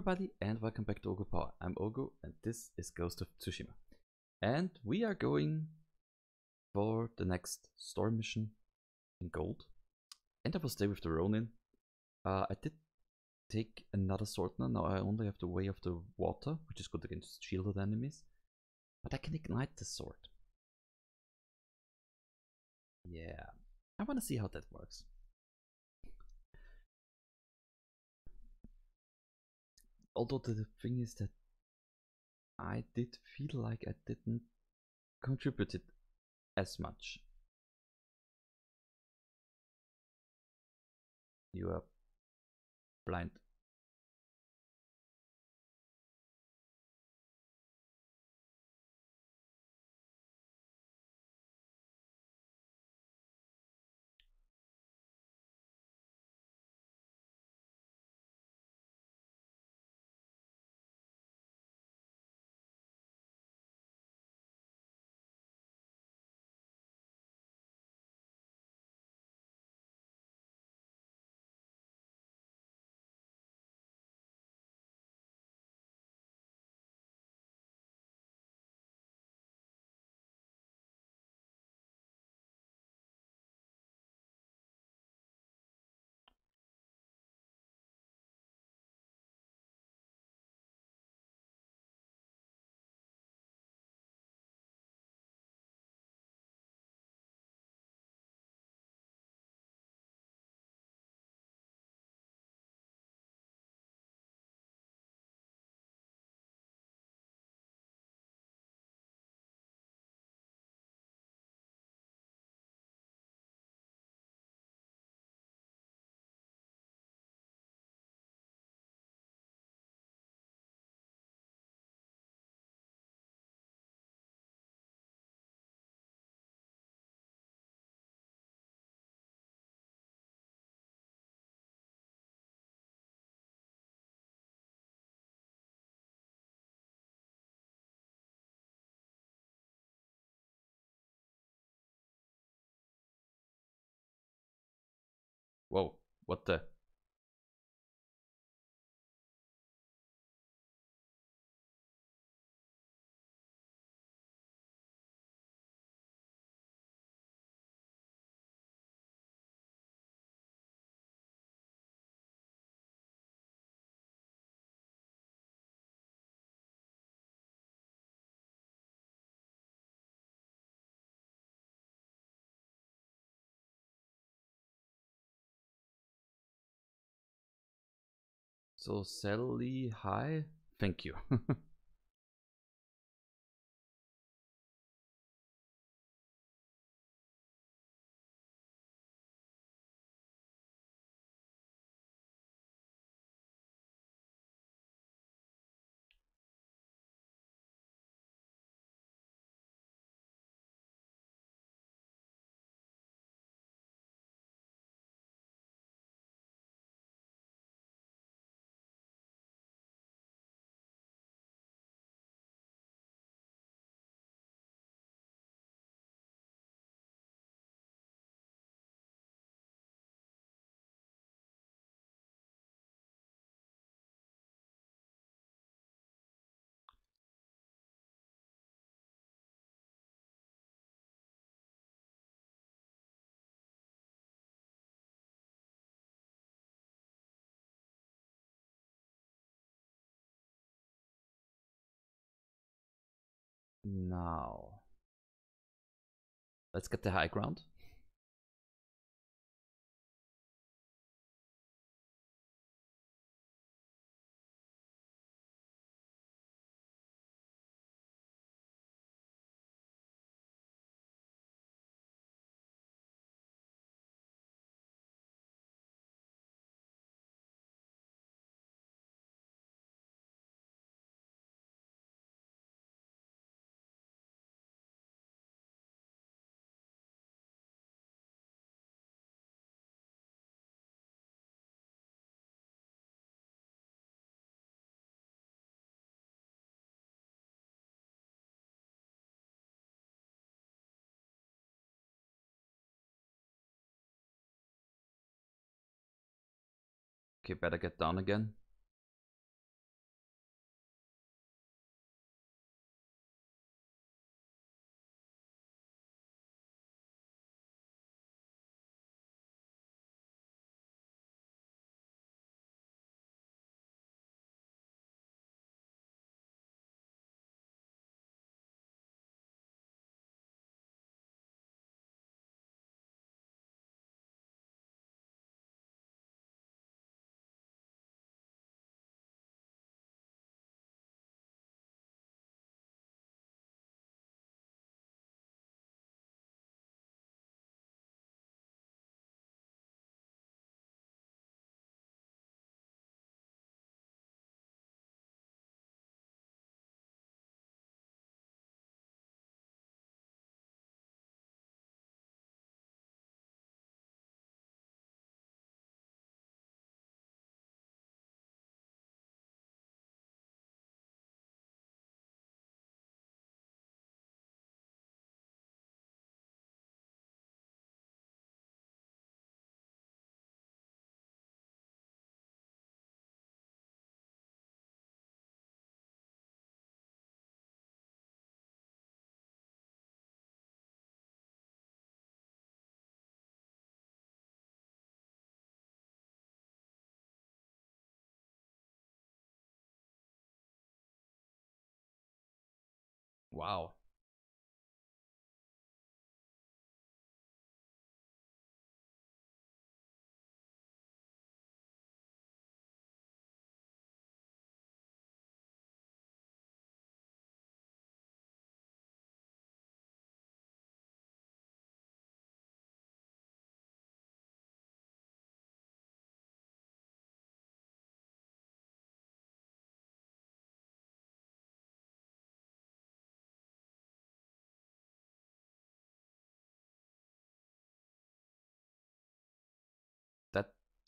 everybody and welcome back to Oghu Power. I'm Oghu and this is Ghost of Tsushima. And we are going for the next story mission in gold. And I will stay with the Ronin. Uh, I did take another sword now, now I only have the Way of the Water, which is good against shielded enemies. But I can ignite the sword. Yeah, I want to see how that works. Although the thing is that I did feel like I didn't contribute it as much. You are blind. What the? So Sally, hi. Thank you. Now, let's get the high ground. Okay, better get down again. Wow.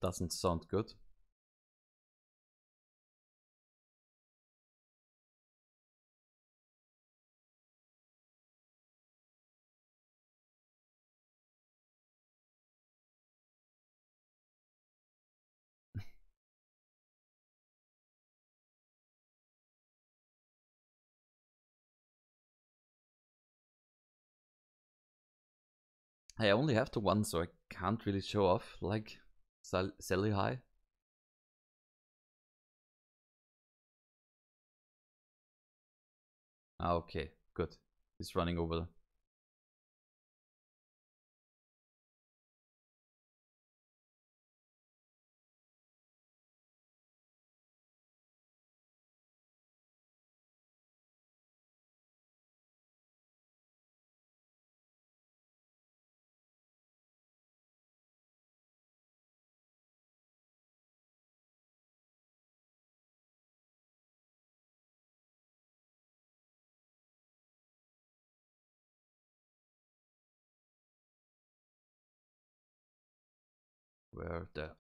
Doesn't sound good. I only have the one, so I can't really show off like Sal Sally High. Ah, okay, good. He's running over. Where the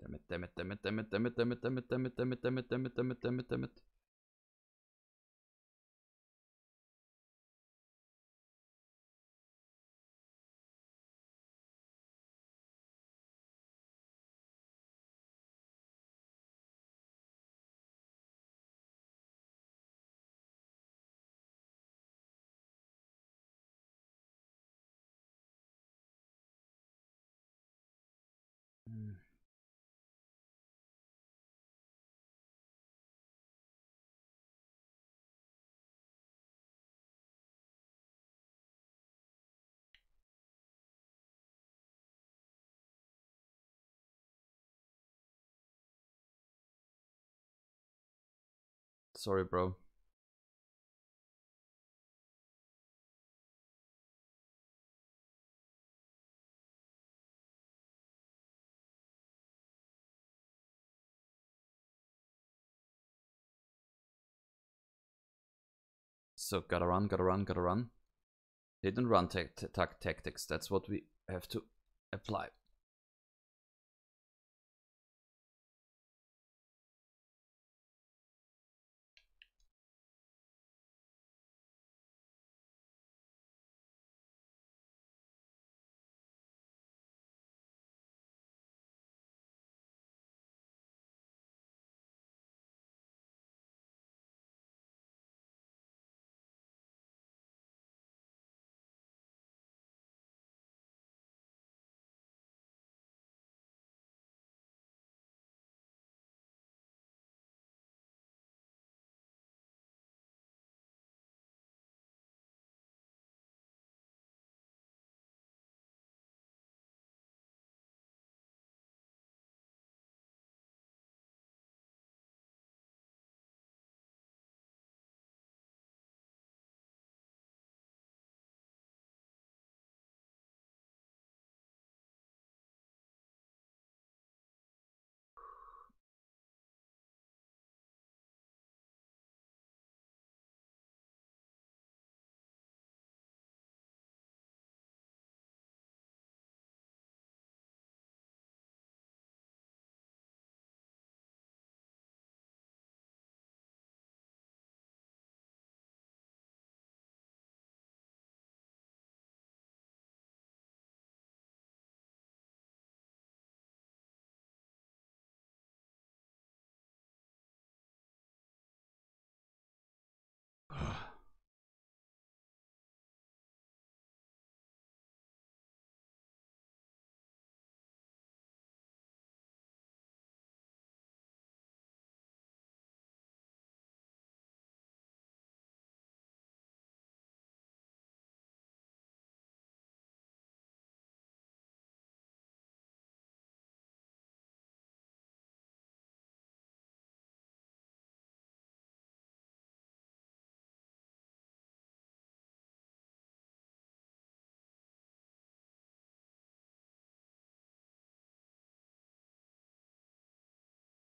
Damn it, damn it, damn it, damn it, damn it, damn it, damn it, damn it, damn it, damn it, damn it, damn it, damn it, Sorry, bro. So gotta run, gotta run, gotta run. Hidden run tactics. That's what we have to apply.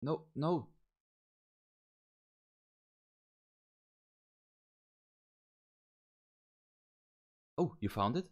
No, no. Oh, you found it?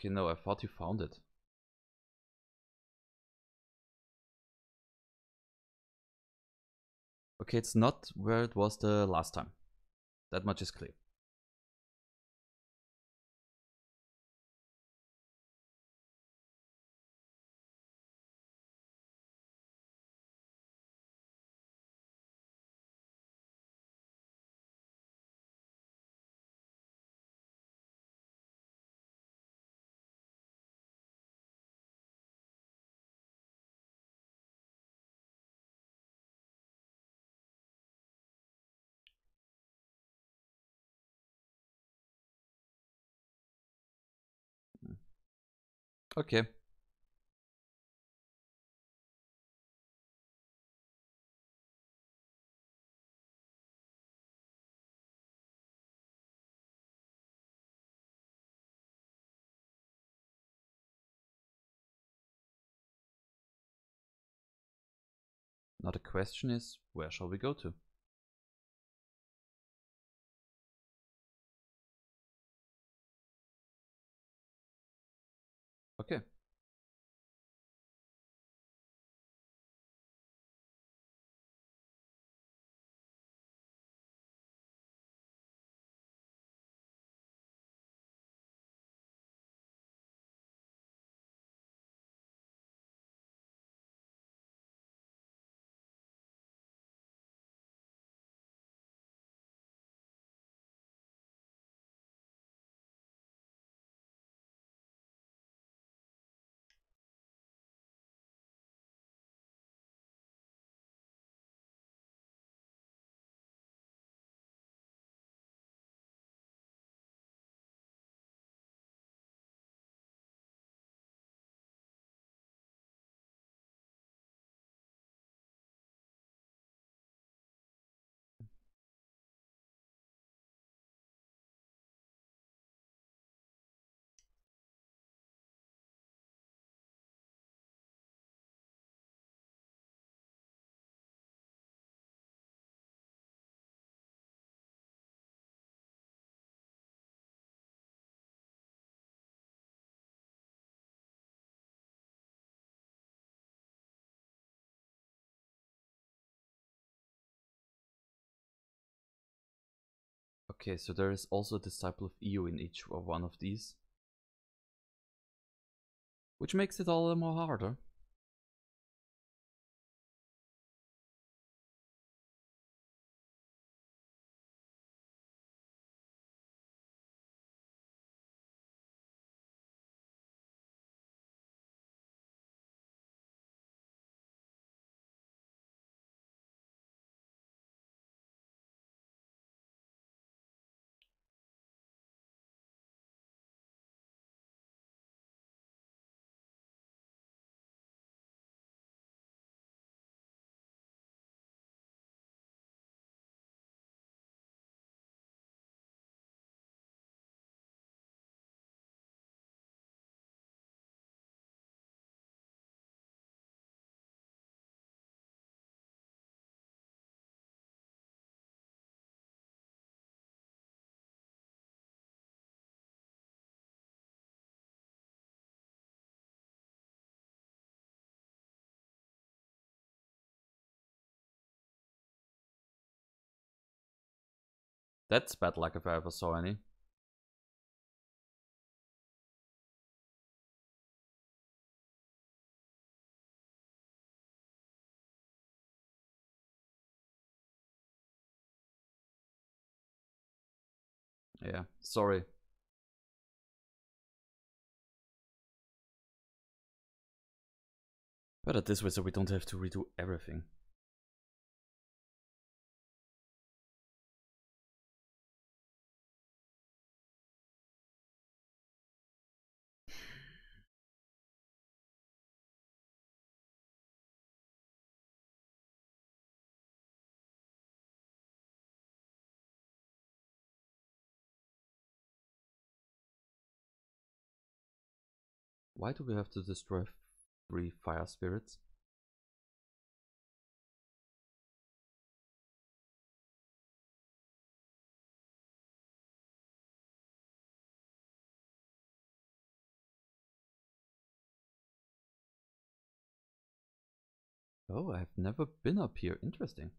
Okay, no, I thought you found it. Okay, it's not where it was the last time. That much is clear. Okay. Now the question is, where shall we go to? Okay, so there is also a disciple of Iyo in each one of these. Which makes it all the more harder. That's bad luck if I ever saw any. Yeah, sorry. Better this way so we don't have to redo everything. Why do we have to destroy three fire spirits? Oh, I've never been up here. Interesting.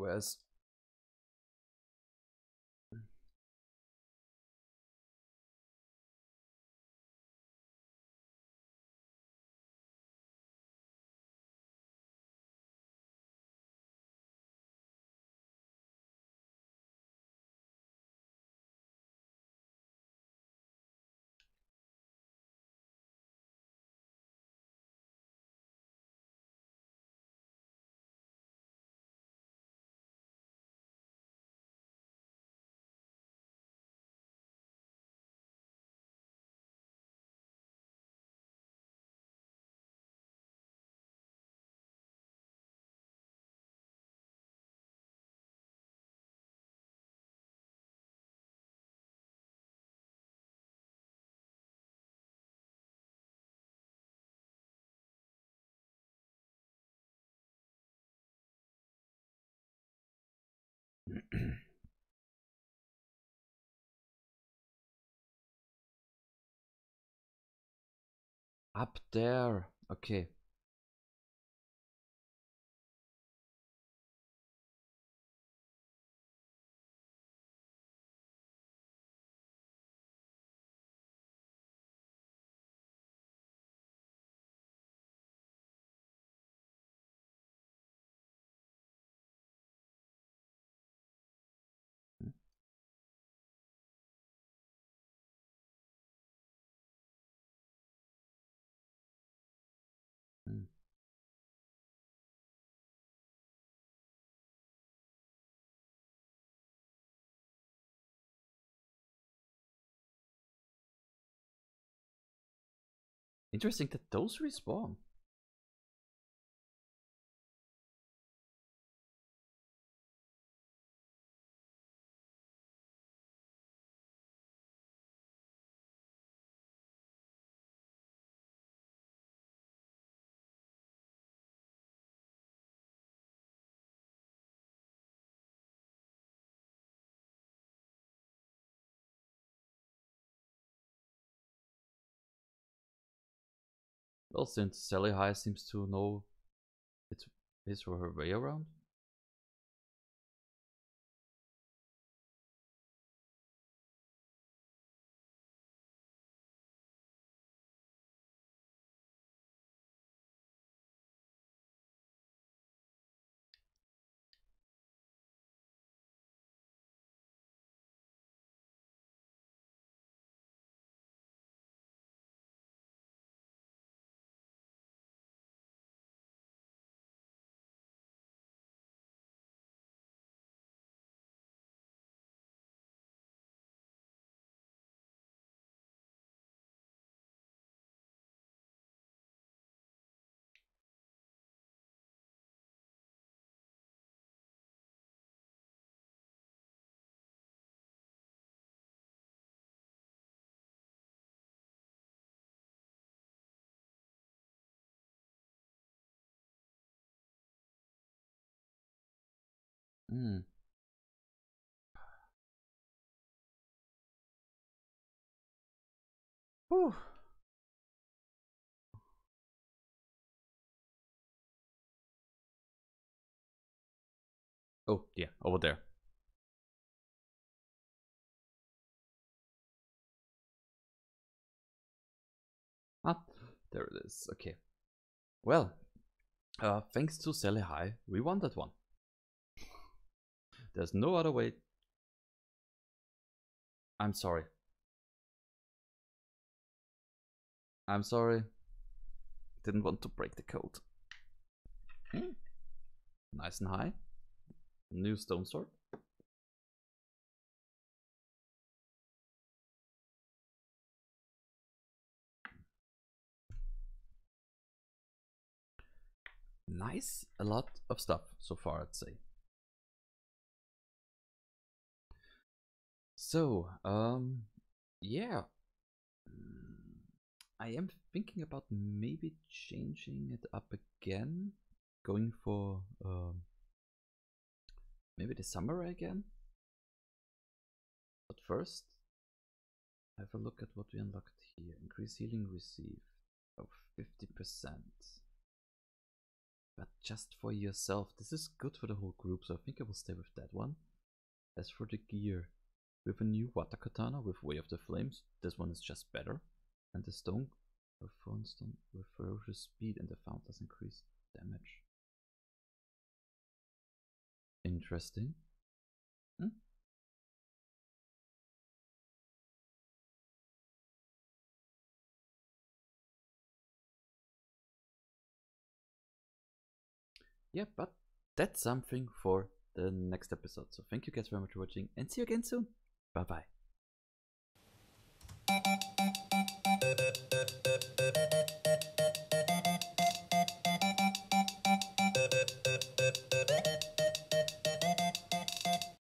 Where's Up there. Okay. Interesting that those respawn. Well, since Sally High seems to know it's his or her way around. Hmm. Whew. Oh, yeah, over there. Ah, there it is. Okay. Well, uh, thanks to Sally High, we won that one. There's no other way. I'm sorry. I'm sorry. Didn't want to break the code. Hmm. Nice and high. New stone sword. Nice, a lot of stuff so far, I'd say. So, um, yeah, mm, I am thinking about maybe changing it up again, going for um, maybe the Samurai again. But first, have a look at what we unlocked here. Increase healing received of 50%. But just for yourself. This is good for the whole group, so I think I will stay with that one. As for the gear, we have a new water katana with Way of the Flames. This one is just better. And the stone of stone with ferocious speed and the fount does increase damage. Interesting. Hmm? yeah, but that's something for the next episode. So thank you guys very much for watching and see you again soon. Bye bye.